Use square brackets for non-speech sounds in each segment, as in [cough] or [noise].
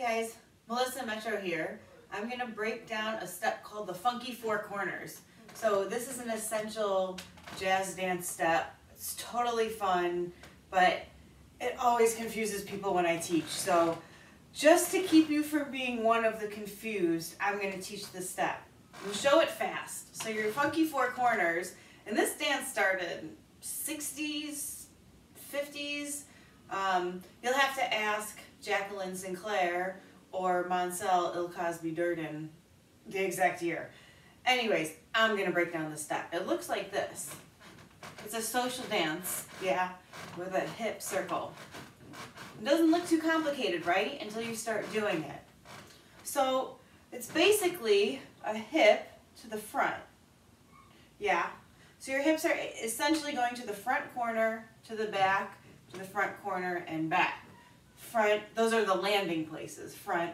Guys, Melissa Metro here. I'm going to break down a step called the Funky Four Corners. So this is an essential jazz dance step. It's totally fun, but it always confuses people when I teach. So just to keep you from being one of the confused, I'm going to teach this step. We'll show it fast. So your Funky Four Corners, and this dance started 60s, 50s. Um, you'll have to ask Jacqueline Sinclair or Moncell Il Cosby Durden the exact year. Anyways, I'm going to break down the step. It looks like this. It's a social dance, yeah, with a hip circle. It doesn't look too complicated, right? Until you start doing it. So it's basically a hip to the front. Yeah. So your hips are essentially going to the front corner, to the back, to the front corner, and back front, those are the landing places, front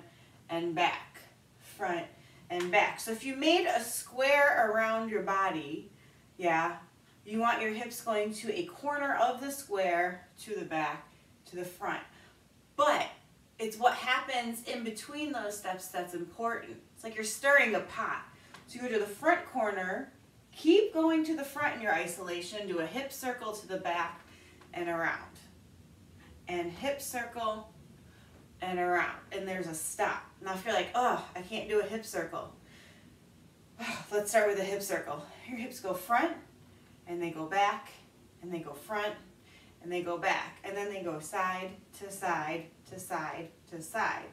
and back, front and back. So if you made a square around your body, yeah, you want your hips going to a corner of the square to the back, to the front. But it's what happens in between those steps that's important. It's like you're stirring a pot. So you go to the front corner, keep going to the front in your isolation, do a hip circle to the back and around and hip circle and around. And there's a stop. Now if you're like, oh, I can't do a hip circle. [sighs] Let's start with a hip circle. Your hips go front and they go back and they go front and they go back and then they go side to side to side to side.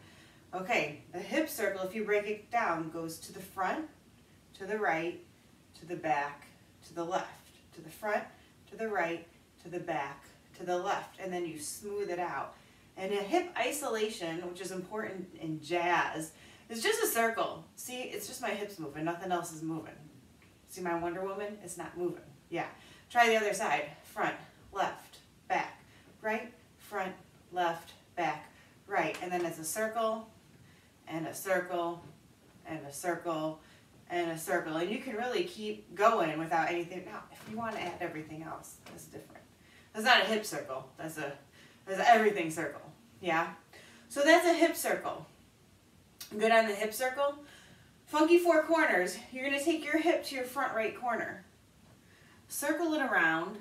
Okay, the hip circle, if you break it down, goes to the front, to the right, to the back, to the left, to the front, to the right, to the back, to the left, and then you smooth it out. And a hip isolation, which is important in jazz, is just a circle. See, it's just my hips moving, nothing else is moving. See my Wonder Woman? It's not moving. Yeah. Try the other side. Front, left, back, right, front, left, back, right. And then it's a circle, and a circle, and a circle, and a circle. And you can really keep going without anything. Now, if you want to add everything else, that's different. That's not a hip circle. That's a that's an everything circle. Yeah. So that's a hip circle. Good on the hip circle. Funky four corners. You're going to take your hip to your front right corner. Circle it around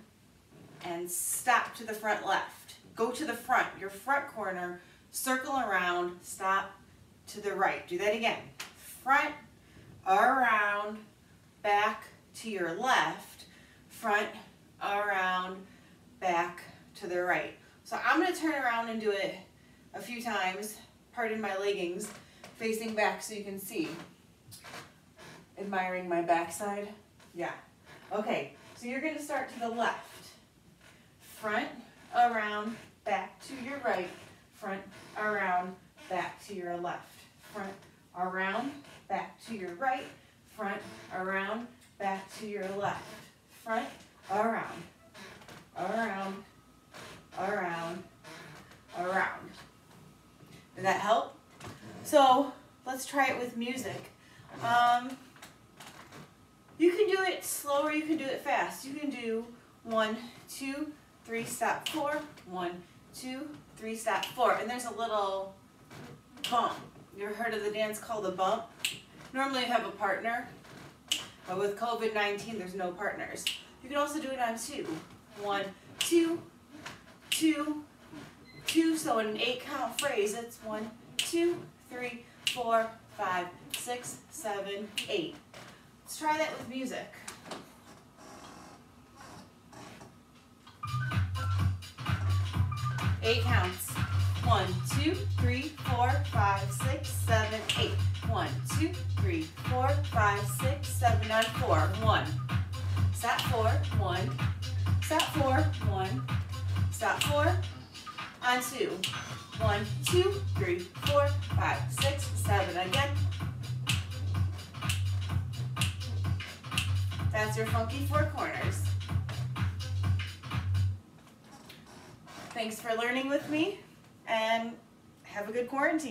and stop to the front left. Go to the front, your front corner, circle around, stop to the right. Do that again. Front, around, back to your left, front, around, back to the right. So I'm going to turn around and do it a few times, pardon my leggings, facing back so you can see. Admiring my backside? Yeah. Okay, so you're going to start to the left. Front, around, back to your right. Front, around, back to your left. Front, around, back to your right. Front, around, back to your left. Front, around, around, around, around. Did that help? So let's try it with music. Um, you can do it slow or you can do it fast. You can do one, two, three, stop, four, one, two, three, stop, four. And there's a little bump. You ever heard of the dance called a bump? Normally you have a partner, but with COVID-19 there's no partners. You can also do it on two. One, two, two, two. So in an eight count phrase, it's one, two, three, four, five, six, seven, eight. Let's try that with music. Eight counts. One, two, three, four, five, six, seven, eight. One, two, three, four, five, six, seven, nine, four. One. Stop four. One. Stop four. One. Stop four, on two. One, two, three, four, five, six, seven. Again. That's your funky four corners. Thanks for learning with me and have a good quarantine.